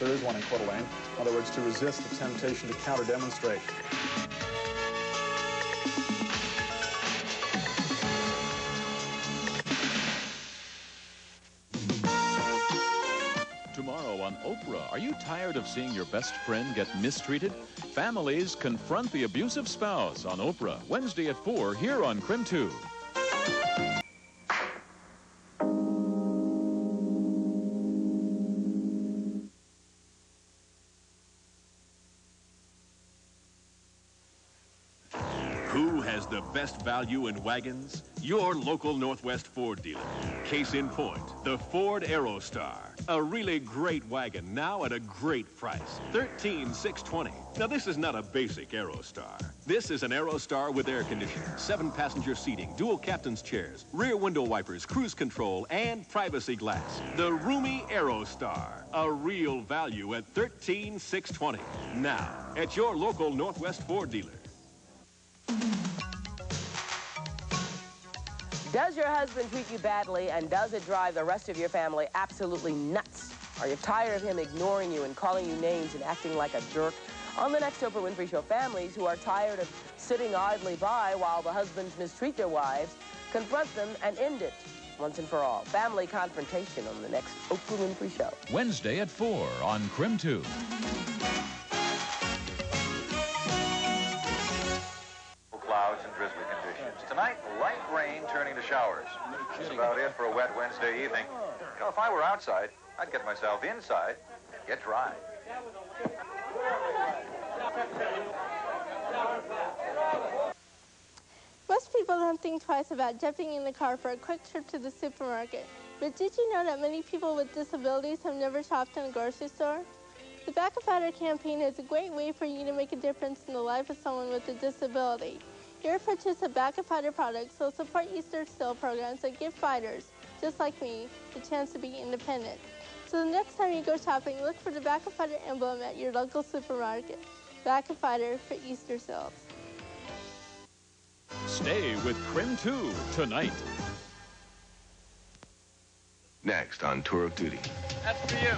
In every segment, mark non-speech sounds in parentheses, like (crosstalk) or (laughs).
There is one in Coeur d'Alene. In other words, to resist the temptation to counter-demonstrate. Tomorrow on Oprah, are you tired of seeing your best friend get mistreated? Families confront the abusive spouse on Oprah, Wednesday at 4 here on KREM 2. Best value in wagons? Your local Northwest Ford dealer. Case in point, the Ford Aerostar. A really great wagon now at a great price. 13620 Now this is not a basic Aerostar. This is an Aerostar with air conditioning, seven passenger seating, dual captain's chairs, rear window wipers, cruise control, and privacy glass. The roomy Aerostar. A real value at 13620 Now, at your local Northwest Ford dealer. Does your husband treat you badly and does it drive the rest of your family absolutely nuts? Are you tired of him ignoring you and calling you names and acting like a jerk? On the next Oprah Winfrey Show, families who are tired of sitting idly by while the husbands mistreat their wives, confront them and end it once and for all. Family confrontation on the next Oprah Winfrey Show. Wednesday at 4 on KREM 2. Tonight, light rain turning to showers. That's about it for a wet Wednesday evening. You know, if I were outside, I'd get myself inside get dry. Most people don't think twice about jumping in the car for a quick trip to the supermarket. But did you know that many people with disabilities have never shopped in a grocery store? The Back a Fighter campaign is a great way for you to make a difference in the life of someone with a disability. Your purchase of Back a Fighter products will support Easter Seals programs that give fighters, just like me, the chance to be independent. So the next time you go shopping, look for the Back a Fighter emblem at your local supermarket. Back a Fighter for Easter Seals. Stay with KREM 2 tonight. Next on Tour of Duty. That's for you.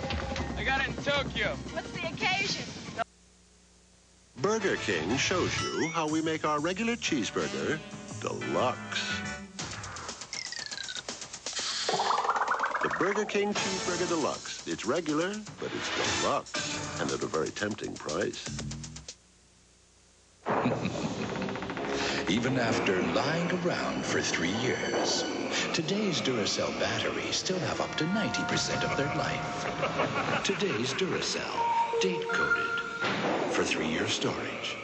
I got it in Tokyo. What's the occasion? Burger King shows you how we make our regular cheeseburger deluxe. The Burger King Cheeseburger Deluxe. It's regular, but it's deluxe. And at a very tempting price. (laughs) Even after lying around for three years, today's Duracell batteries still have up to 90% of their life. Today's Duracell, date-coded for three-year storage.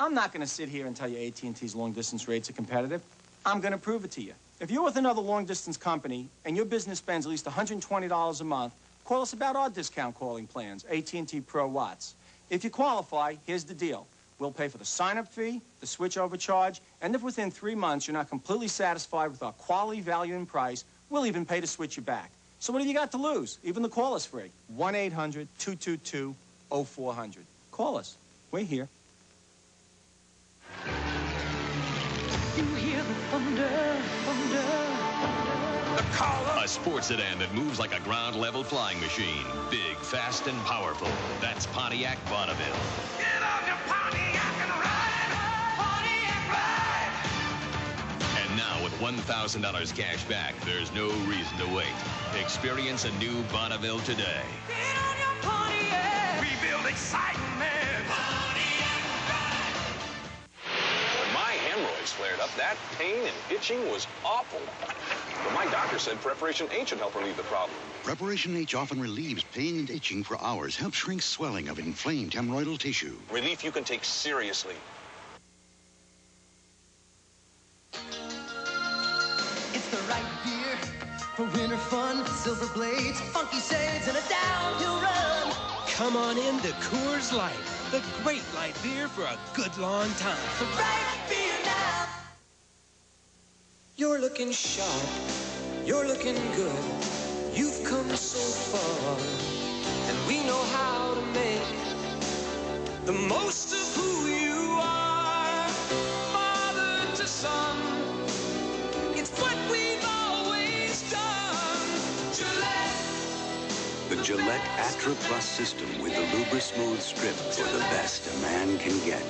I'm not going to sit here and tell you AT&T's long-distance rates are competitive. I'm going to prove it to you. If you're with another long-distance company and your business spends at least $120 a month, call us about our discount calling plans, AT&T Pro Watts. If you qualify, here's the deal. We'll pay for the sign-up fee, the switch-over charge, and if within three months you're not completely satisfied with our quality, value, and price, we'll even pay to switch you back. So what have you got to lose? Even the call is free. 1-800-222-0400. Call us. We're here. You hear the thunder, thunder. A sports sedan that moves like a ground level flying machine. Big, fast, and powerful. That's Pontiac Bonneville. Get on your Pontiac and ride. Pontiac ride. And now with $1,000 cash back, there's no reason to wait. Experience a new Bonneville today. Get on your Pontiac. We build excitement. When my hemorrhoids flared up, that pain and itching was awful. But my doctor said Preparation H would help relieve the problem. Preparation H often relieves pain and itching for hours, helps shrink swelling of inflamed hemorrhoidal tissue. Relief you can take seriously. It's the right beer for winter fun. Silver blades, funky shades, and a downhill run. Come on in to Coors Light, the great light beer for a good long time. Right beer now. You're looking sharp. You're looking good. You've come so far. And we know how to make the most of who Gillette. Atra Plus system with the Lubra Smooth strip for the best a man can get.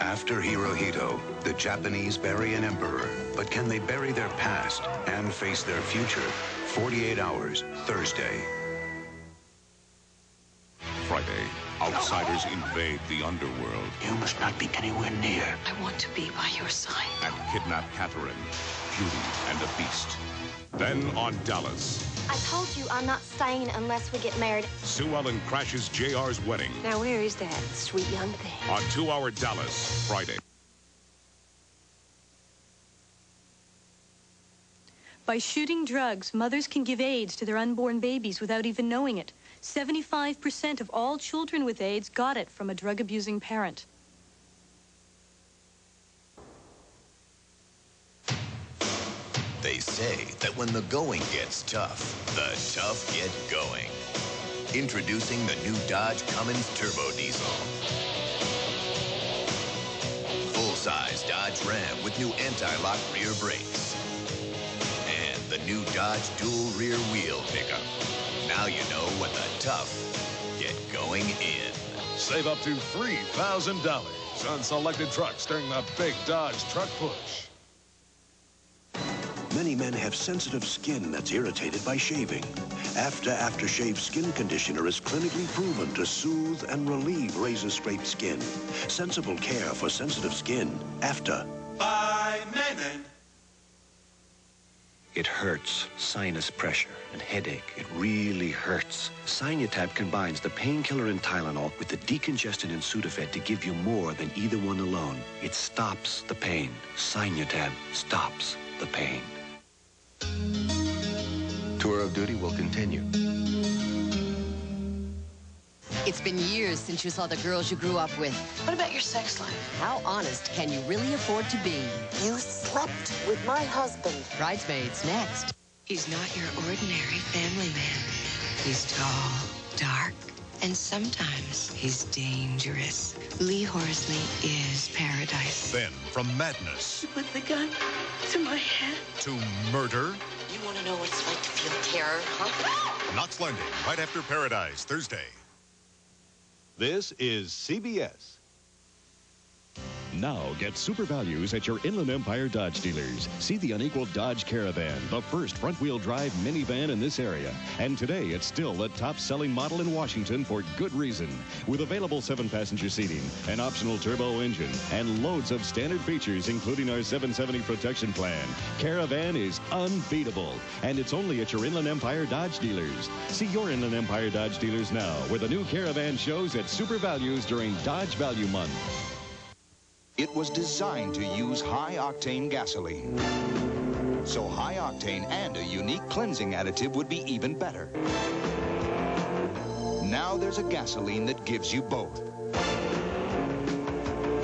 After Hirohito, the Japanese bury an emperor. But can they bury their past and face their future? 48 hours, Thursday. Friday, outsiders invade the underworld You must not be anywhere near. I want to be by your side. and kidnap Catherine, Beauty, and the Beast. Then on Dallas, I told you I'm not staying unless we get married. Sue Ellen crashes JR's wedding. Now, where is that sweet young thing? On Two Hour Dallas, Friday. By shooting drugs, mothers can give AIDS to their unborn babies without even knowing it. 75% of all children with AIDS got it from a drug abusing parent. They say that when the going gets tough, the tough get going. Introducing the new Dodge Cummins Turbo Diesel. Full-size Dodge Ram with new anti-lock rear brakes. And the new Dodge dual rear wheel pickup. Now you know when the tough get going in. Save up to $3,000 on selected trucks during the Big Dodge Truck Push. Many men have sensitive skin that's irritated by shaving. Afta Aftershave Skin Conditioner is clinically proven to soothe and relieve razor-scraped skin. Sensible care for sensitive skin. Afta. By Mennen. It hurts. Sinus pressure and headache. It really hurts. Sinutab combines the painkiller and Tylenol with the decongestant and Sudafed to give you more than either one alone. It stops the pain. Sinutab stops the pain. Tour of Duty will continue. It's been years since you saw the girls you grew up with. What about your sex life? How honest can you really afford to be? You slept with my husband. Bridesmaids next. He's not your ordinary family man. He's tall, dark, and sometimes he's dangerous. Lee Horsley is paradise. Then, from madness You Put the gun to my head. to murder, You want to know what it's like to feel terror, huh? Knots Landing, right after Paradise, Thursday. This is CBS. Now get super values at your Inland Empire Dodge dealers. See the unequaled Dodge Caravan, the first front-wheel drive minivan in this area. And today it's still the top-selling model in Washington for good reason. With available seven-passenger seating, an optional turbo engine, and loads of standard features including our 770 protection plan. Caravan is unbeatable. And it's only at your Inland Empire Dodge dealers. See your Inland Empire Dodge dealers now where the new Caravan shows at super values during Dodge Value Month. It was designed to use high-octane gasoline. So high-octane and a unique cleansing additive would be even better. Now there's a gasoline that gives you both.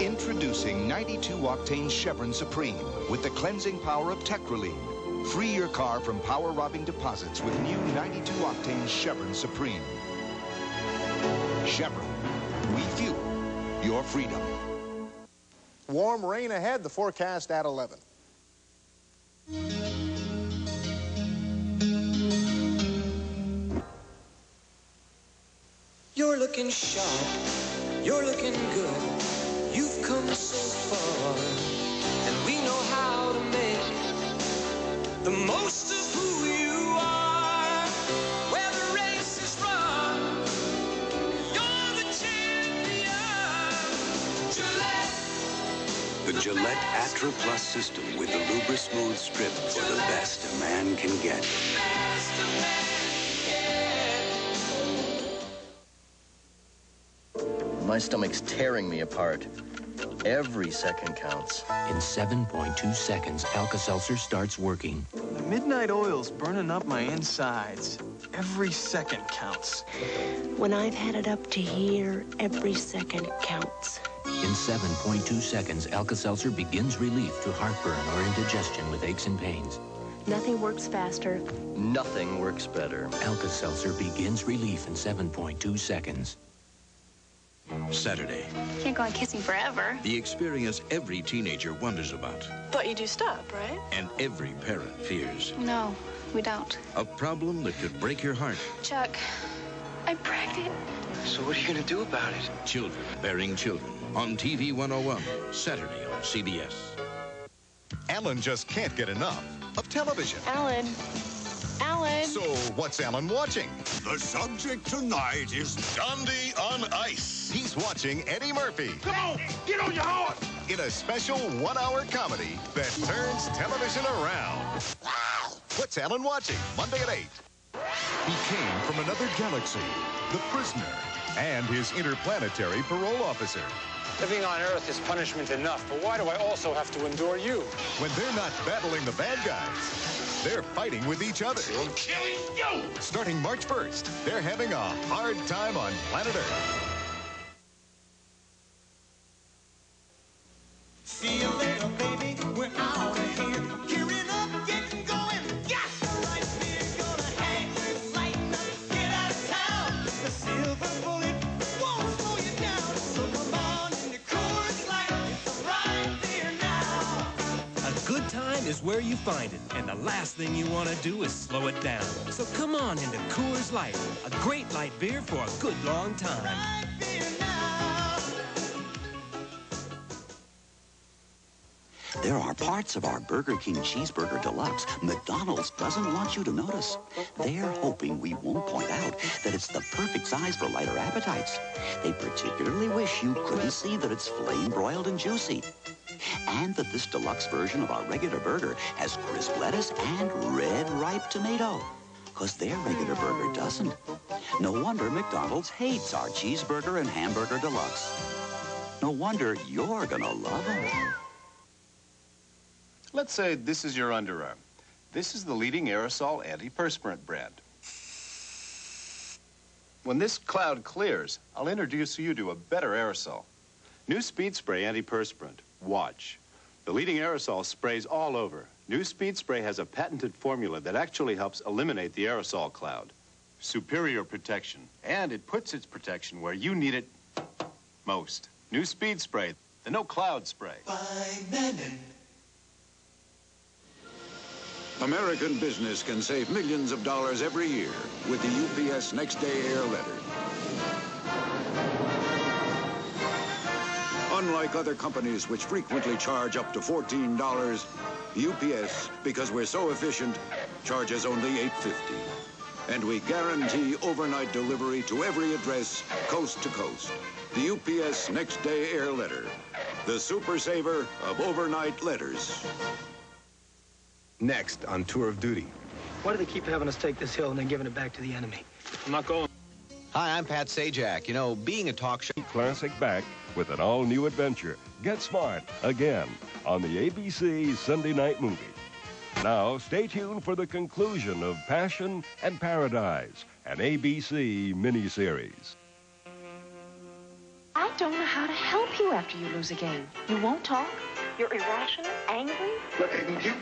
Introducing 92-octane Chevron Supreme with the cleansing power of Techroline. Free your car from power-robbing deposits with new 92-octane Chevron Supreme. Chevron. we fuel your freedom. Warm rain ahead, the forecast at 11. You're looking sharp. You're looking good. You've come so far. And we know how to make the most of The Gillette Atra Plus system with the Lubra Smooth strip for the best a man can get. My stomach's tearing me apart. Every second counts. In 7.2 seconds, Alka-Seltzer starts working. The midnight oil's burning up my insides. Every second counts. When I've had it up to here, every second counts. In 7.2 seconds, Alka-Seltzer begins relief to heartburn or indigestion with aches and pains. Nothing works faster. Nothing works better. Alka-Seltzer begins relief in 7.2 seconds. Saturday. Can't go on kissing forever. The experience every teenager wonders about But you do stop, right? and every parent fears. No, we don't. A problem that could break your heart. Chuck, I'm pregnant. So what are you going to do about it? Children bearing children. On TV 101, Saturday on CBS. Alan just can't get enough of television. Alan. Alan. So what's Alan watching? The subject tonight is Gandhi on Ice. He's watching Eddie Murphy. Come on, get on your horse. In a special one-hour comedy that turns television around. Wow! What's Alan watching? Monday at 8. He came from another galaxy, the prisoner, and his interplanetary parole officer. Living on Earth is punishment enough, but why do I also have to endure you? When they're not battling the bad guys, they're fighting with each other. I'm killing you! Starting March 1st, they're having a hard time on planet Earth. See you later, baby. We're out where you find it, and the last thing you want to do is slow it down. So come on into Coors Light, a great light beer for a good long time. There are parts of our Burger King Cheeseburger Deluxe McDonald's doesn't want you to notice. They're hoping we won't point out that it's the perfect size for lighter appetites. They particularly wish you couldn't see that it's flame broiled and juicy. And that this deluxe version of our regular burger has crisp lettuce and red ripe tomato. Because their regular burger doesn't. No wonder McDonald's hates our cheeseburger and hamburger deluxe. No wonder you're gonna love them. Let's say this is your underarm. This is the leading aerosol antiperspirant brand. When this cloud clears, I'll introduce you to a better aerosol. New Speed Spray antiperspirant. Watch. The leading aerosol sprays all over. New Speed Spray has a patented formula that actually helps eliminate the aerosol cloud. Superior protection. And it puts its protection where you need it most. New Speed Spray, the no cloud spray. American business can save millions of dollars every year with the UPS Next Day Air Letter. Unlike other companies which frequently charge up to $14, UPS, because we're so efficient, charges only $8.50. And we guarantee overnight delivery to every address, coast to coast. The UPS Next Day Air Letter, the super saver of overnight letters. Next on Tour of Duty. Why do they keep having us take this hill and then giving it back to the enemy? I'm not going. Hi, I'm Pat Sajak. You know, being a talk show. Classic back with an all new adventure. Get smart again on the ABC Sunday night movie. Now, stay tuned for the conclusion of Passion and Paradise, an ABC miniseries. I don't know how to help you after you lose a game. You won't talk. You're irrational, angry. Look, you,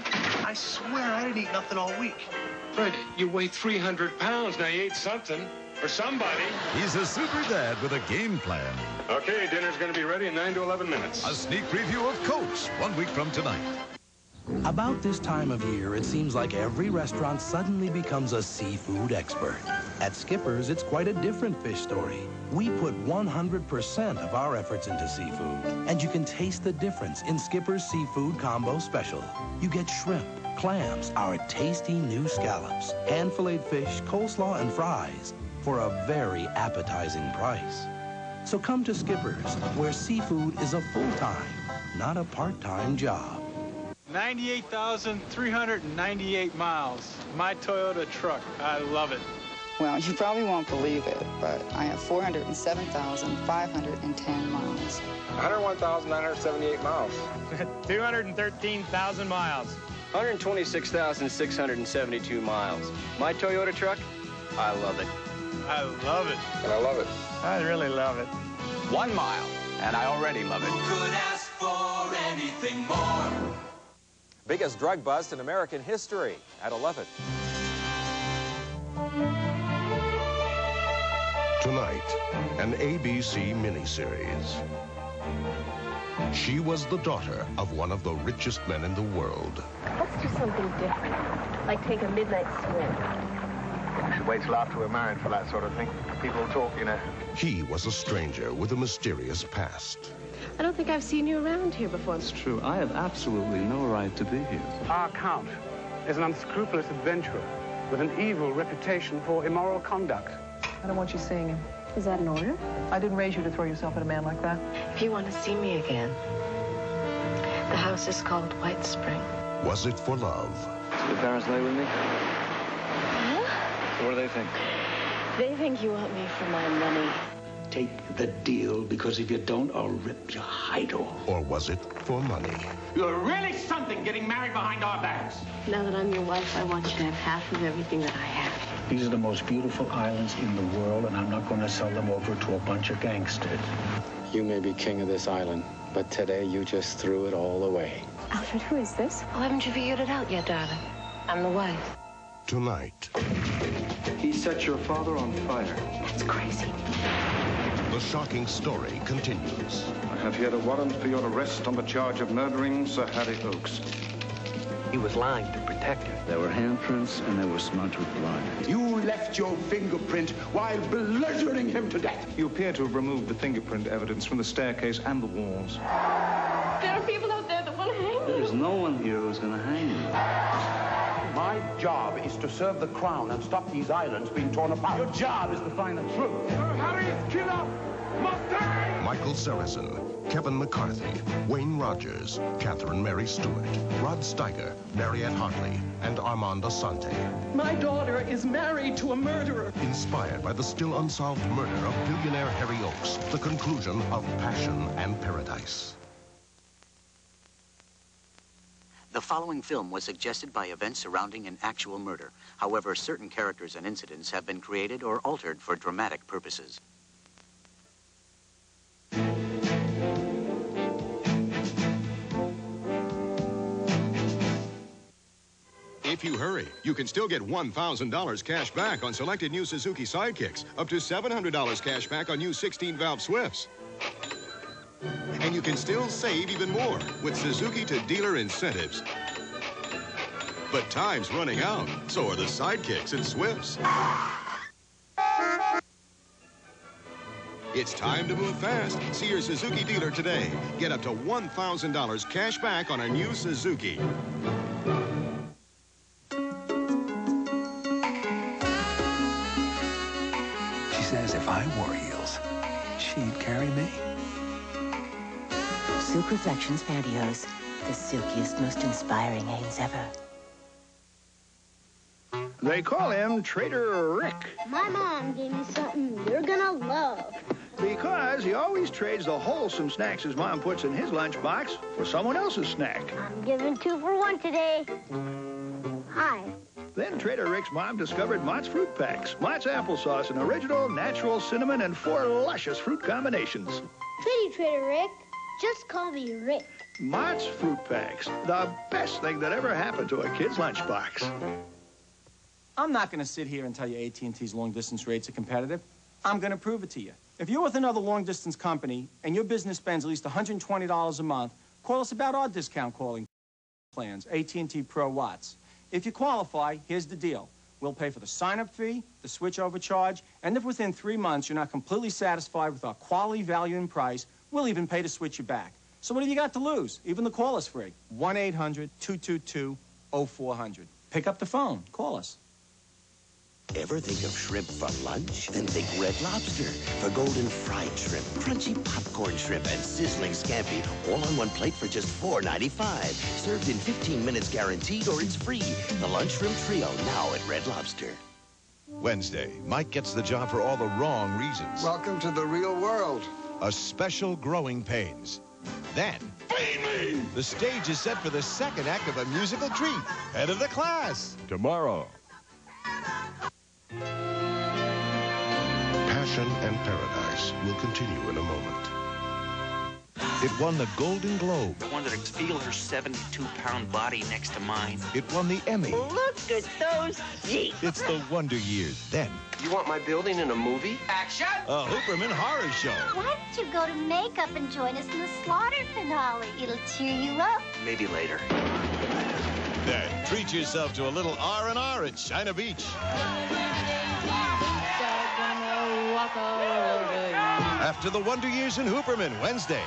I swear I didn't eat nothing all week. Fred, you weigh 300 pounds. Now you ate something. For somebody. He's a super dad with a game plan. Okay, dinner's gonna be ready in 9 to 11 minutes. A sneak preview of Coach one week from tonight. About this time of year, it seems like every restaurant suddenly becomes a seafood expert. At Skipper's, it's quite a different fish story. We put 100% of our efforts into seafood, and you can taste the difference in Skipper's Seafood Combo Special. You get shrimp, clams, our tasty new scallops, hand-filleted fish, coleslaw, and fries for a very appetizing price. So come to Skipper's, where seafood is a full-time, not a part-time job. 98,398 miles. My Toyota truck. I love it. Well, you probably won't believe it, but I have 407,510 miles. 101,978 miles. (laughs) 213,000 miles. 126,672 miles. My Toyota truck, I love it. I love it. And I love it. I really love it. One mile, and I already love it. Could ask for anything more. Biggest drug bust in American history at 11. Tonight, an ABC miniseries. She was the daughter of one of the richest men in the world. Let's do something different. Like take a midnight swim. Should wait till after we're married for that sort of thing. People talk, you know. He was a stranger with a mysterious past. I don't think I've seen you around here before. It's true. I have absolutely no right to be here. Our count is an unscrupulous adventurer with an evil reputation for immoral conduct. I don't want you seeing him. Is that an order? I didn't raise you to throw yourself at a man like that. If you want to see me again, the house is called White Spring. Was it for love? Your parents lay with me? Huh? So what do they think? They think you want me for my money. Take the deal, because if you don't, I'll rip your hide off. Or was it for money? You're really something getting married behind our backs. Now that I'm your wife, I want you to have half of everything that I have. These are the most beautiful islands in the world, and I'm not going to sell them over to a bunch of gangsters. You may be king of this island, but today you just threw it all away. Alfred, who is this? Oh, haven't you figured it out yet, darling? I'm the wife. Tonight, He set your father on fire. That's crazy. the shocking story continues. I have here a warrant for your arrest on the charge of murdering Sir Harry Oakes. He was lying to protect her. There were handprints, and there was smudge with blood. You left your fingerprint while bludgeoning him to death. You appear to have removed the fingerprint evidence from the staircase and the walls. There are people out there that want to hang me. There's no one here who's going to hang you. My job is to serve the crown and stop these islands being torn apart. Your job is to find the truth. Sir Harry's killer must die! Michael Sarrazin, Kevin McCarthy, Wayne Rogers, Catherine Mary Stewart, Rod Steiger, Mariette Hartley, and Armand Assante. My daughter is married to a murderer. Inspired by the still unsolved murder of billionaire Harry Oakes, the conclusion of Passion and Paradise. The following film was suggested by events surrounding an actual murder. However, certain characters and incidents have been created or altered for dramatic purposes. If you hurry, you can still get $1,000 cash back on selected new Suzuki Sidekicks, up to $700 cash back on new 16-valve Swifts. And you can still save even more with Suzuki to dealer incentives. But time's running out, so are the Sidekicks and Swifts. It's time to move fast. See your Suzuki dealer today. Get up to $1,000 cash back on a new Suzuki. She says if I wore heels, she'd carry me. Silk Reflections Pantyhose. The silkiest, most inspiring Hanes ever. They call him Trader Rick My mom gave me something you're gonna love. because he always trades the wholesome snacks his mom puts in his lunchbox for someone else's snack. I'm giving two for one today. Hi. Then Trader Rick's mom discovered Mott's Fruit Packs. Mott's applesauce, an original, natural cinnamon, and four luscious fruit combinations. Pretty Trader Rick. Just call me Rick. Mott's Fruit Packs, the best thing that ever happened to a kid's lunchbox. I'm not going to sit here and tell you AT&T's long-distance rates are competitive. I'm going to prove it to you. If you're with another long-distance company and your business spends at least $120 a month, call us about our discount calling plans, AT&T Pro Watts. If you qualify, here's the deal. We'll pay for the sign-up fee, the switch-over charge, and if within three months you're not completely satisfied with our quality, value, and price, we'll even pay to switch you back. So what have you got to lose? Even the call is free. 1-800-222-0400. Pick up the phone. Call us. Ever think of shrimp for lunch? Then think Red Lobster for golden fried shrimp, crunchy popcorn shrimp, and sizzling scampi, all on one plate for just $4.95. Served in 15 minutes guaranteed, or it's free. The Lunch Shrimp Trio, now at Red Lobster. Wednesday, Mike gets the job for all the wrong reasons. Welcome to the real world. A special growing pains. Then, the stage is set for the second act of a musical treat. Head of the class. Tomorrow. Passion and Paradise will continue in a moment. It won the Golden Globe. I wanted to feel her 72-pound body next to mine. It won the Emmy. Look at those jeeps. It's the Wonder Years. Then, You want my building in a movie? Action! a Hooperman horror show. Why don't you go to makeup and join us in the slaughter finale? It'll cheer you up. Maybe later. Then, treat yourself to a little R&R at China Beach. After the Wonder Years in Hooperman, Wednesday.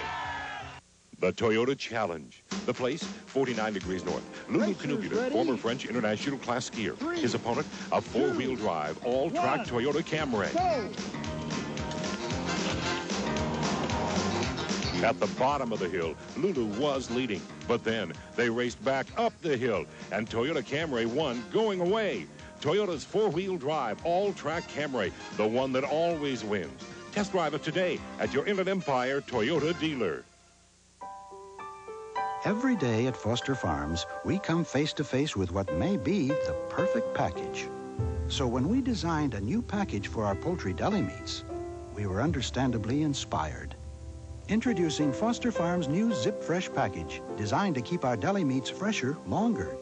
The Toyota Challenge. The place, 49 degrees north. Lulu Canubulan, former French international class skier. His opponent, a four-wheel drive, All-Trac Toyota Camry. At the bottom of the hill, Lulu was leading. But then they raced back up the hill, and Toyota Camry won going away. Toyota's four-wheel drive, All-Trac Camry, the one that always wins. Test drive it today at your Inland Empire Toyota dealer. Every day at Foster Farms, we come face to face with what may be the perfect package. So when we designed a new package for our poultry deli meats, we were understandably inspired. Introducing Foster Farms' new Zip Fresh package, designed to keep our deli meats fresher longer.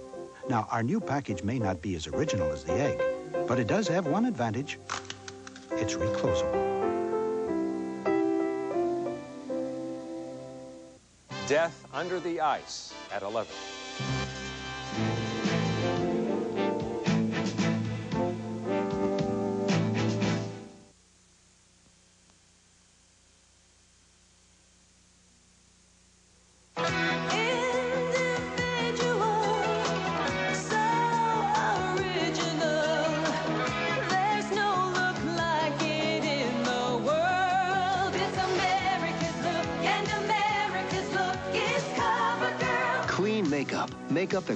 Now, our new package may not be as original as the egg, but it does have one advantage. It's reclosable. Death Under the Ice at 11.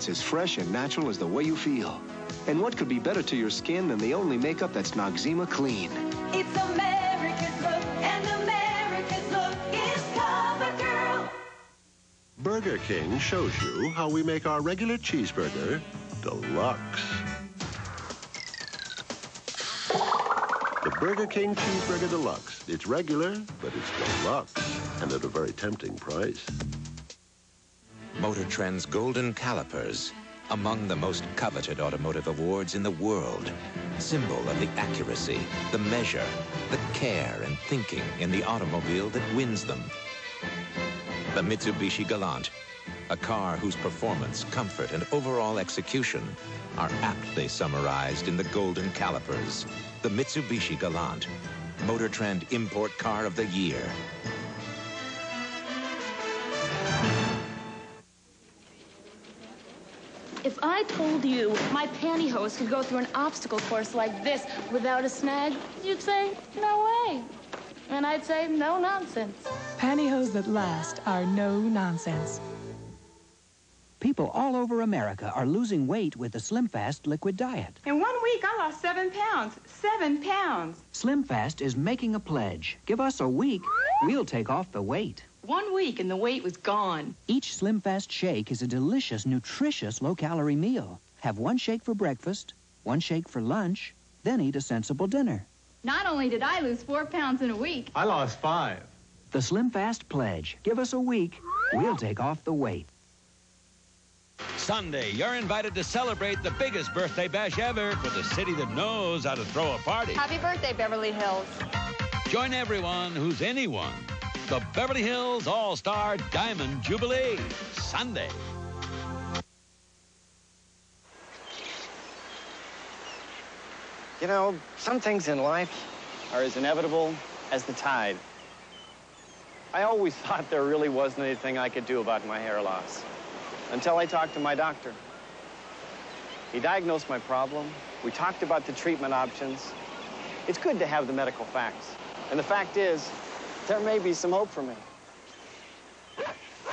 That's as fresh and natural as the way you feel. And what could be better to your skin than the only makeup that's Noxzema Clean? It's America's look, and America's look is CoverGirl. Burger King shows you how we make our regular cheeseburger deluxe. The Burger King Cheeseburger Deluxe. It's regular, but it's deluxe, and at a very tempting price. Motor Trend's Golden Calipers, among the most coveted automotive awards in the world. Symbol of the accuracy, the measure, the care and thinking in the automobile that wins them. The Mitsubishi Galant, a car whose performance, comfort, and overall execution are aptly summarized in the Golden Calipers. The Mitsubishi Galant, Motor Trend Import Car of the Year. Told you my pantyhose could go through an obstacle course like this without a snag, you'd say, no way. And I'd say, no nonsense. Pantyhose that last are no nonsense. People all over America are losing weight with the Slim Fast liquid diet. In one week, I lost seven pounds. Seven pounds. Slim Fast is making a pledge. Give us a week, we'll take off the weight. One week, and the weight was gone. Each Slim Fast shake is a delicious, nutritious, low-calorie meal. Have one shake for breakfast, one shake for lunch, then eat a sensible dinner. Not only did I lose four pounds in a week, I lost five. The Slim Fast pledge. Give us a week, we'll take off the weight. Sunday, you're invited to celebrate the biggest birthday bash ever for the city that knows how to throw a party. Happy birthday, Beverly Hills. Join everyone who's anyone. The Beverly Hills All-Star Diamond Jubilee, Sunday. You know, some things in life are as inevitable as the tide. I always (laughs) thought there really wasn't anything I could do about my hair loss until I talked to my doctor. He diagnosed my problem. We talked about the treatment options. It's good to have the medical facts. And the fact is, there may be some hope for me.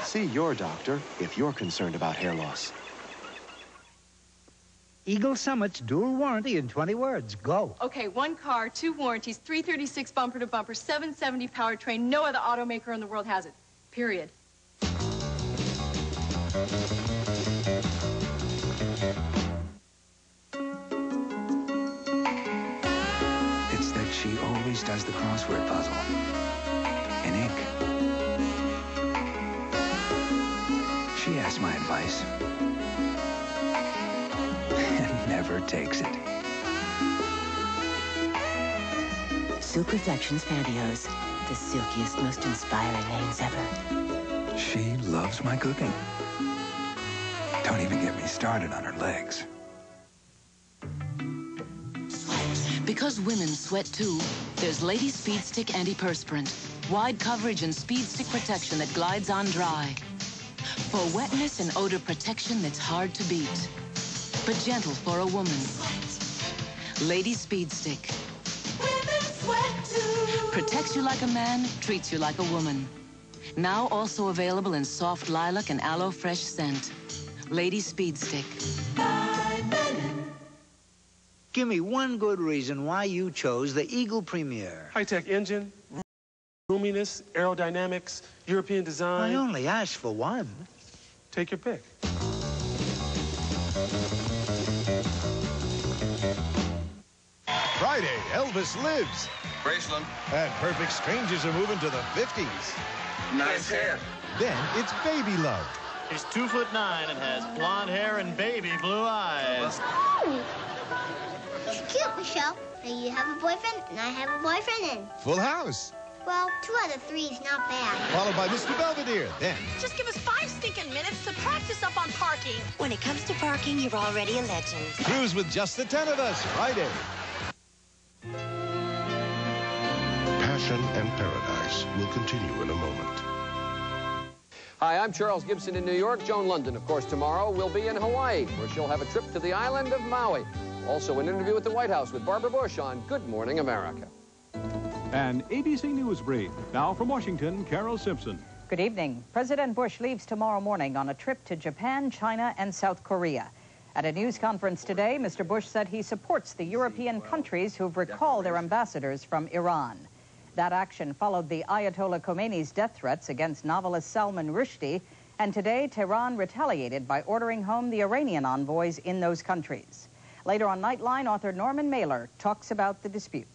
See your doctor if you're concerned about hair loss. Eagle Summit's dual warranty in 20 words. Go. Okay, one car, two warranties, 336 bumper to bumper, 770 powertrain. No other automaker in the world has it. Period. It's that she always does the crossword puzzle tries and (laughs) never takes it. Silk Reflections Pantyhose. The silkiest, most inspiring Hanes ever. She loves my cooking. Don't even get me started on her legs. Because women sweat too, there's Lady Speed Stick Antiperspirant. Wide coverage and speed stick protection that glides on dry. For wetness and odor protection that's hard to beat. But gentle for a woman. Lady Speed Stick. Protects you like a man, treats you like a woman. Now also available in soft lilac and aloe fresh scent. Lady Speed Stick. Give me one good reason why you chose the Eagle Premier. High-tech engine, roominess, aerodynamics, European design. I only asked for one. Take your pick. Friday, Elvis lives. Graceland. And Perfect Strangers are moving to the 50s. Nice hair. Then it's Baby Love. He's two foot nine and has blonde hair and baby blue eyes. Oh, it's cute, Michelle. Now you have a boyfriend, and I have a boyfriend, and, Full House. Well, two out of three is not bad. Followed by Mr. Belvedere. Then Just give us five stinking minutes to practice up on parking. When it comes to parking, you're already a legend. Cruise with just the 10 of us. Friday. Passion and Paradise will continue in a moment. Hi, I'm Charles Gibson in New York. Joan Lunden, of course, tomorrow will be in Hawaii, where she'll have a trip to the island of Maui. Also, an interview at the White House with Barbara Bush on Good Morning America. An ABC News brief. Now from Washington, Carol Simpson. Good evening. President Bush leaves tomorrow morning on a trip to Japan, China, and South Korea. At a news conference today, Mr. Bush said he supports the European countries who've recalled their ambassadors from Iran. That action followed the Ayatollah Khomeini's death threats against novelist Salman Rushdie, and today Tehran retaliated by ordering home the Iranian envoys in those countries. Later on Nightline, author Norman Mailer talks about the dispute.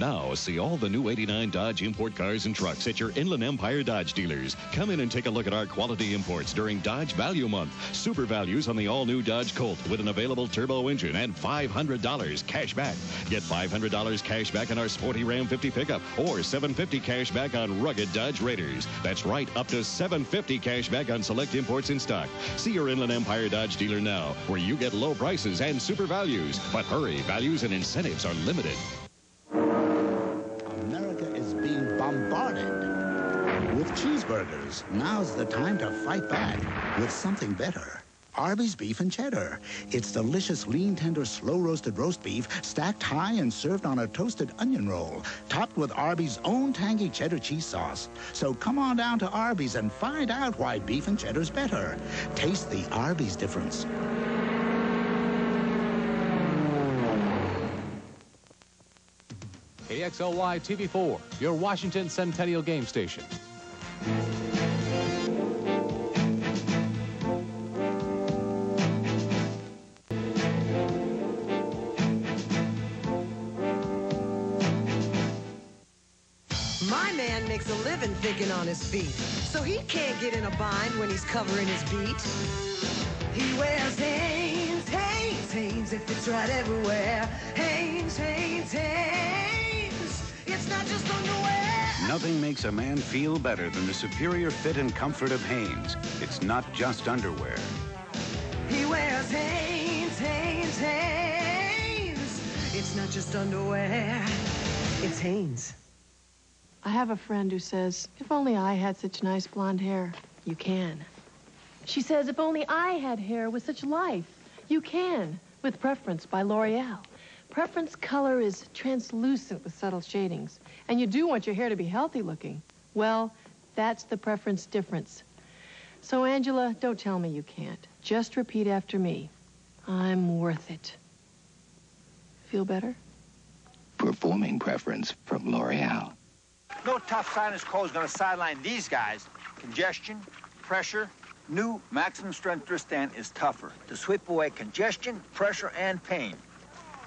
Now, see all the new 89 Dodge import cars and trucks at your Inland Empire Dodge dealers. Come in and take a look at our quality imports during Dodge Value Month. Super values on the all-new Dodge Colt with an available turbo engine and $500 cash back. Get $500 cash back on our sporty Ram 50 pickup or 750 cash back on rugged Dodge Raiders. That's right, up to 750 cash back on select imports in stock. See your Inland Empire Dodge dealer now, where you get low prices and super values. But hurry, values and incentives are limited. Now's the time to fight back with something better. Arby's beef and cheddar. It's delicious, lean, tender, slow-roasted roast beef stacked high and served on a toasted onion roll, topped with Arby's own tangy cheddar cheese sauce. So come on down to Arby's and find out why beef and cheddar's better. Taste the Arby's difference. KXLY TV4, your Washington Centennial Game Station. Living thinking on his feet, so he can't get in a bind when he's covering his beat. He wears Hanes, Hanes, Hanes, it fits right everywhere. Hanes, Hanes, Hanes, it's not just underwear. Nothing makes a man feel better than the superior fit and comfort of Hanes. It's not just underwear. He wears Hanes, Hanes, Hanes. It's not just underwear, it's Hanes. I have a friend who says, if only I had such nice blonde hair. You can. She says, if only I had hair with such life. You can, with Preference by L'Oreal. Preference color is translucent with subtle shadings, and you do want your hair to be healthy looking. Well, that's the preference difference. So, Angela, don't tell me you can't. Just repeat after me. I'm worth it. Feel better? Performing preference from L'Oreal. No tough sinus cold is going to sideline these guys. Congestion, pressure. New maximum strength Dristan is tougher to sweep away congestion, pressure, and pain.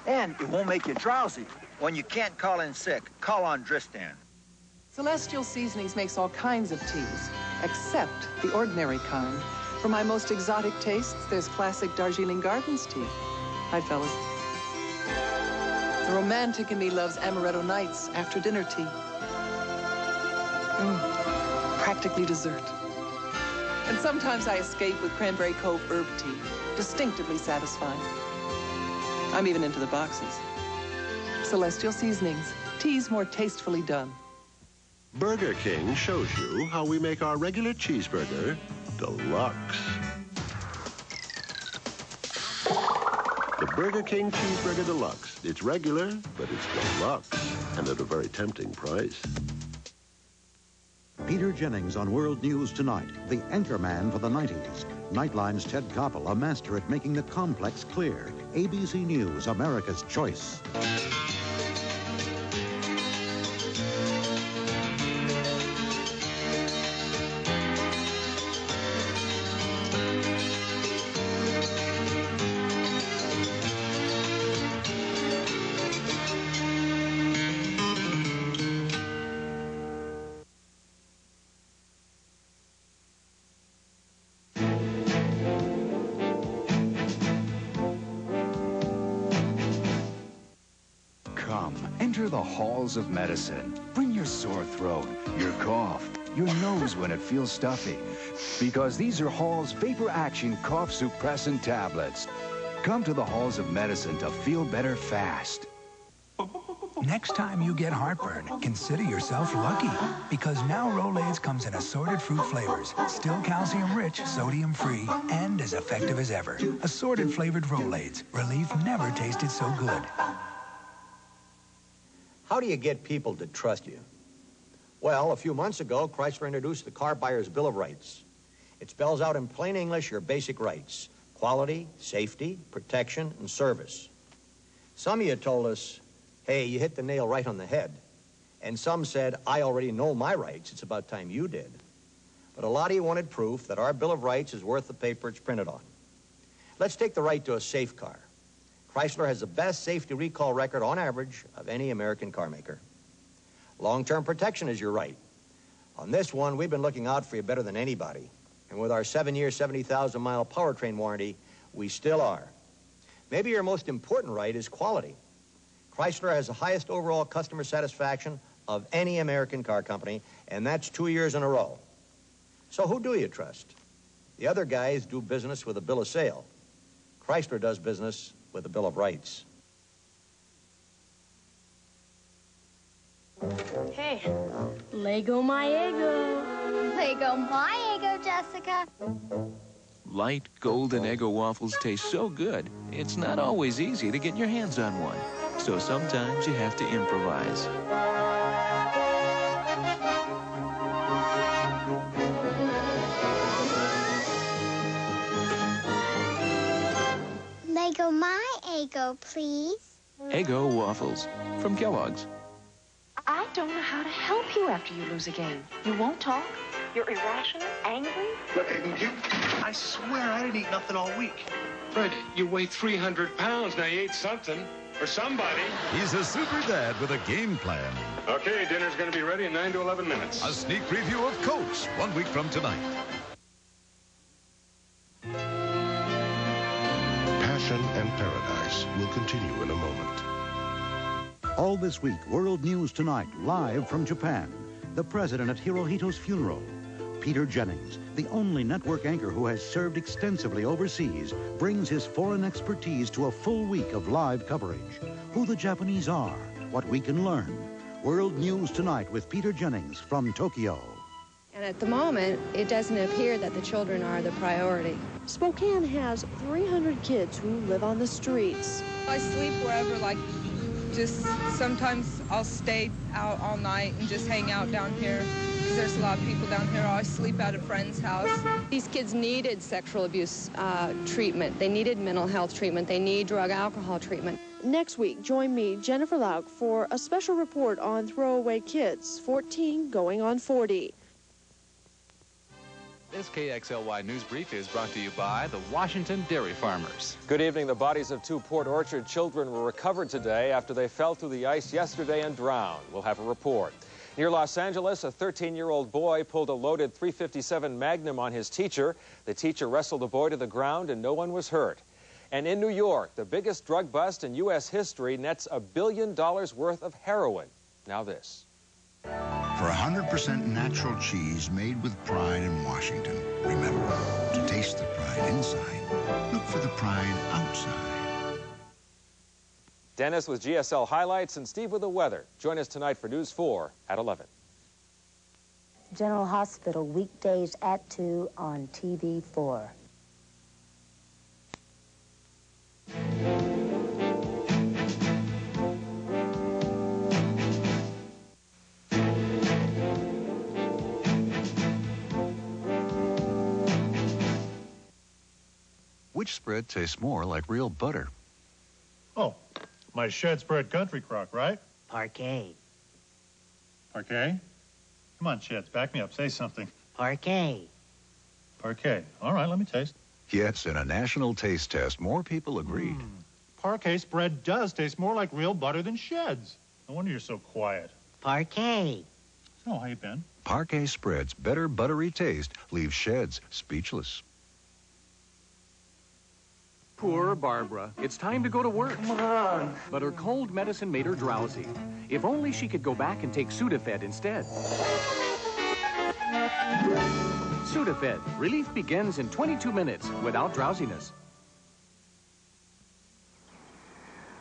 And it won't make you drowsy. When you can't call in sick, call on Dristan. Celestial Seasonings makes all kinds of teas, except the ordinary kind. For my most exotic tastes, there's classic Darjeeling Gardens tea. Hi, fellas. The romantic in me loves amaretto nights after dinner tea. Mm, practically dessert. And sometimes I escape with Cranberry Cove herb tea, distinctively satisfying. I'm even into the boxes. Celestial Seasonings, teas more tastefully done. Burger King shows you how we make our regular cheeseburger deluxe. The Burger King Cheeseburger Deluxe. It's regular, but it's deluxe, and at a very tempting price. Peter Jennings on World News Tonight, the anchorman for the 90s. Nightline's Ted Koppel, a master at making the complex clear. ABC News, America's choice. Of medicine. Bring your sore throat, your cough, your nose when it feels stuffy. Because these are Halls Vapor Action Cough Suppressant Tablets. Come to the halls of medicine to feel better fast. Next time you get heartburn, consider yourself lucky. Because now Rolaids comes in assorted fruit flavors, still calcium rich, sodium free, and as effective as ever. Assorted flavored Rolaids. Relief never tasted so good. How do you get people to trust you? Well, a few months ago, Chrysler introduced the Car Buyer's Bill of Rights. It spells out in plain English your basic rights quality, safety, protection, and service. Some of you told us, hey, you hit the nail right on the head. And some said, I already know my rights. It's about time you did. But a lot of you wanted proof that our Bill of Rights is worth the paper it's printed on. Let's take the right to a safe car. Chrysler has the best safety recall record on average of any American car maker. Long-term protection is your right. On this one, we've been looking out for you better than anybody. And with our seven-year, 70,000-mile powertrain warranty, we still are. Maybe your most important right is quality. Chrysler has the highest overall customer satisfaction of any American car company, and that's two years in a row. So who do you trust? The other guys do business with a bill of sale. Chrysler does business with a Bill of Rights. Hey, Leggo my Eggo. Leggo my Eggo, Jessica. Light golden Eggo waffles taste so good, it's not always easy to get your hands on one. So sometimes you have to improvise. Leggo my Eggo, please. Eggo waffles from Kellogg's. I don't know how to help you after you lose a game. You won't talk. You're irrational, angry. Look, you, I swear I didn't eat nothing all week. Fred, you weigh 300 pounds. Now you ate something for somebody. He's a super dad with a game plan. Okay, dinner's going to be ready in 9 to 11 minutes. A sneak preview of Coach one week from tonight. And Paradise will continue in a moment. All this week, World News Tonight, live from Japan. The president at Hirohito's funeral. Peter Jennings, the only network anchor who has served extensively overseas, brings his foreign expertise to a full week of live coverage. Who the Japanese are, what we can learn. World News Tonight with Peter Jennings from Tokyo. And at the moment, it doesn't appear that the children are the priority. Spokane has 300 kids who live on the streets. I sleep wherever, like, just sometimes I'll stay out all night and just hang out down here because there's a lot of people down here. I always sleep at a friend's house. These kids needed sexual abuse uh, treatment. They needed mental health treatment. They need drug alcohol treatment. Next week, join me, Jennifer Lauk, for a special report on throwaway kids, 14 going on 40. This KXLY News Brief is brought to you by the Washington Dairy Farmers. Good evening. The bodies of two Port Orchard children were recovered today after they fell through the ice yesterday and drowned. We'll have a report. Near Los Angeles, a 13-year-old boy pulled a loaded 357 Magnum on his teacher. The teacher wrestled the boy to the ground and no one was hurt. And in New York, the biggest drug bust in U.S. history nets a billion dollars worth of heroin. Now this. For 100% natural cheese made with pride in Washington, remember, to taste the pride inside, look for the pride outside. Dennis with GSL Highlights and Steve with the weather. Join us tonight for News 4 at 11. General Hospital, weekdays at 2 on TV4. Which spread tastes more like real butter? Oh, my Shedd's spread country crock, right? Parkay. Parkay? Come on, Shedd's, back me up. Say something. Parkay. Parkay. All right, let me taste. Yes, in a national taste test, more people agreed. Mm. Parkay spread does taste more like real butter than Shedd's. No wonder you're so quiet. Parkay. So, how you been? Parkay spread's better buttery taste leaves Shedd's speechless. Poor Barbara. It's time to go to work. Come on. But her cold medicine made her drowsy. If only she could go back and take Sudafed instead. Sudafed. Relief begins in 22 minutes without drowsiness.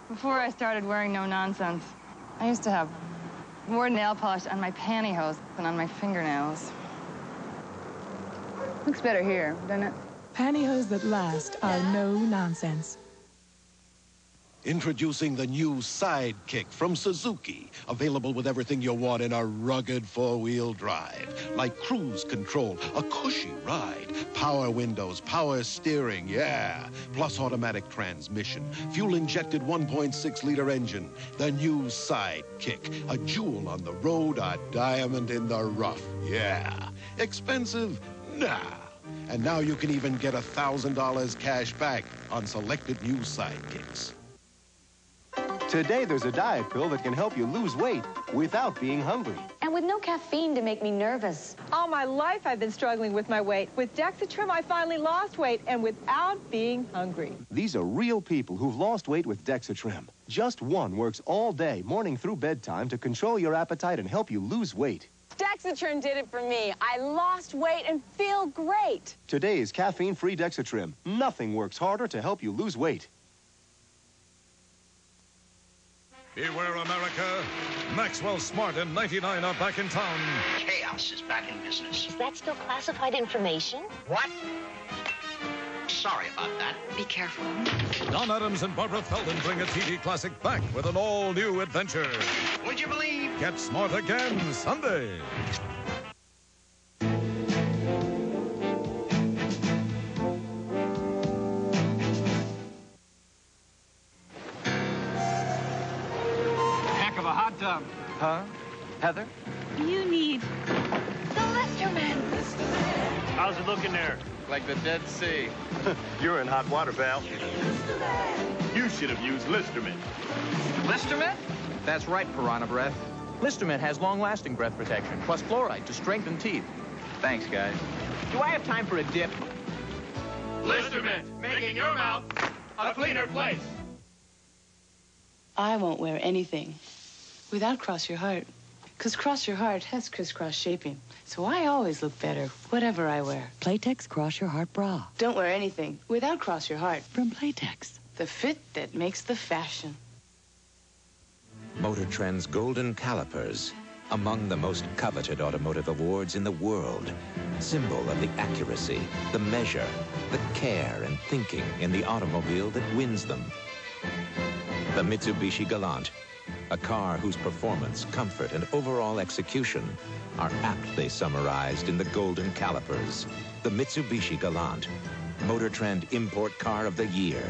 Before I started wearing no nonsense, I used to have more nail polish on my pantyhose than on my fingernails. Looks better here, doesn't it? Pantyhose that last are no nonsense. Introducing the new Sidekick from Suzuki. Available with everything you want in a rugged four-wheel drive. Like cruise control, a cushy ride, power windows, power steering, yeah. Plus automatic transmission, fuel-injected 1.6-liter engine. The new Sidekick. A jewel on the road, a diamond in the rough, yeah. Expensive? Nah. And now you can even get $1,000 cash back on selected new sidekicks. Today, there's a diet pill that can help you lose weight without being hungry. And with no caffeine to make me nervous. All my life, I've been struggling with my weight. With Dexatrim, I finally lost weight, and without being hungry. These are real people who've lost weight with Dexatrim. Just one works all day, morning through bedtime, to control your appetite and help you lose weight. Dexatrim did it for me. I lost weight and feel great. Today's caffeine-free Dexatrim. Nothing works harder to help you lose weight. Beware America. Maxwell Smart and 99 are back in town. KAOS is back in business. Is that still classified information? What? Sorry about that. Be careful. Don Adams and Barbara Feldon bring a TV classic back with an all-new adventure. Would you believe? Get smart again Sunday. Heck of a hot tub. Huh? Heather? You need the Listermint. How's it looking there? Like the Dead Sea. (laughs) You're in hot water, pal. You should have used Listermint. Listermint? That's right, Piranha Breath. Listermint has long-lasting breath protection, plus fluoride to strengthen teeth. Thanks, guys. Do I have time for a dip? Listermint, making your mouth a cleaner place. I won't wear anything without Cross Your Heart. Because Cross Your Heart has crisscross shaping. So I always look better, whatever I wear. Playtex Cross Your Heart Bra. Don't wear anything without Cross Your Heart. From Playtex. The fit that makes the fashion. Motor Trend's Golden Calipers, among the most coveted automotive awards in the world. Symbol of the accuracy, the measure, the care and thinking in the automobile that wins them. The Mitsubishi Galant, a car whose performance, comfort, and overall execution are aptly summarized in the Golden Calipers. The Mitsubishi Galant, Motor Trend Import Car of the Year.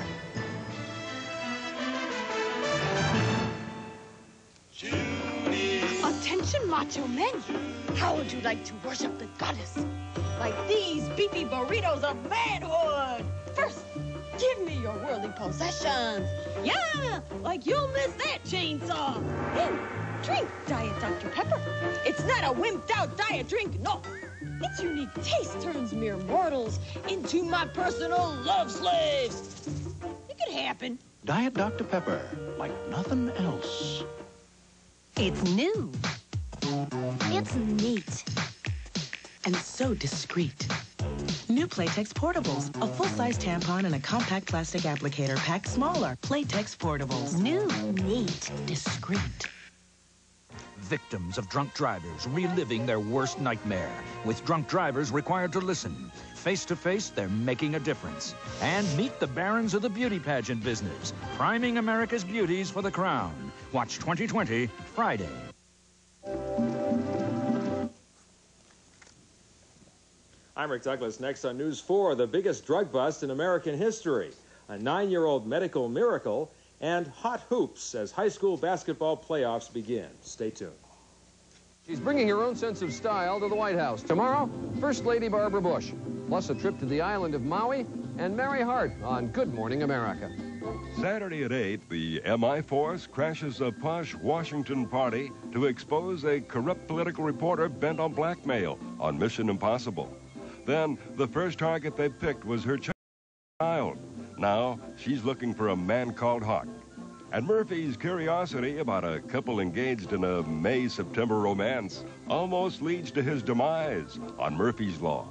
Attention, macho men. How would you like to worship the goddess? Like these beefy burritos of manhood. First, Give me your worldly possessions. Yeah, like you'll miss that chainsaw. Ooh, drink Diet Dr. Pepper. It's not a wimped out diet drink, no. Its unique taste turns mere mortals into my personal love slaves. It could happen. Diet Dr. Pepper, like nothing else. It's new. It's neat. And so discreet. New Playtex Portables. A full-size tampon and a compact plastic applicator packed smaller. Playtex Portables. New, neat, discreet. Victims of drunk drivers reliving their worst nightmare. With drunk drivers required to listen. Face to face, they're making a difference. And meet the barons of the beauty pageant business, priming America's beauties for the crown. Watch 2020 Friday. I'm Rick Douglas. Next on News 4, the biggest drug bust in American history, a nine-year-old medical miracle, and hot hoops as high school basketball playoffs begin. Stay tuned. She's bringing her own sense of style to the White House. Tomorrow, First Lady Barbara Bush, plus a trip to the island of Maui, and Mary Hart on Good Morning America. Saturday at 8, the MI Force crashes a posh Washington party to expose a corrupt political reporter bent on blackmail on Mission Impossible. Then, the first target they picked was her child. Now, she's looking for a man called Hawk. And Murphy's curiosity about a couple engaged in a May September romance almost leads to his demise on Murphy's Law.